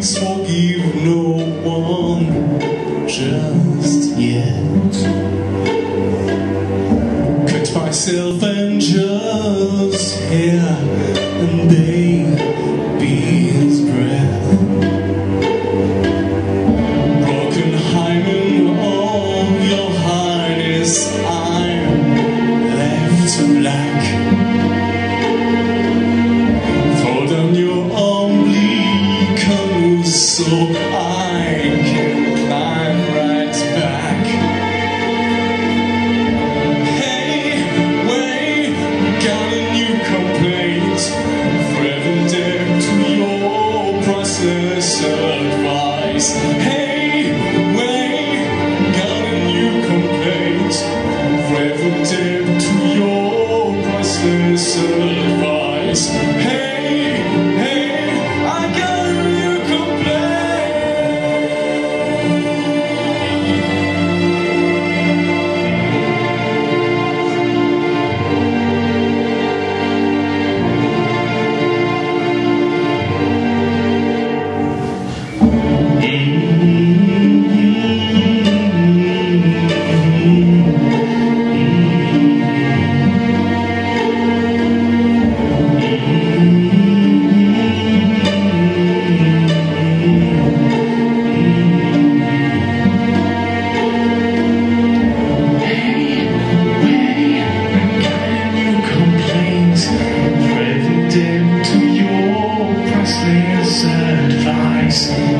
please forgive no one just yet. Cut myself and just hear and baby's so I can climb right back. Hey, wait, got a new complaint. Dead to your priceless advice. Hey, forever